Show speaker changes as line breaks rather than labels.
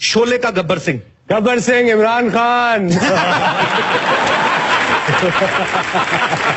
शोले का गब्बर सिंह।
गब्बर सिंह इमरान खान।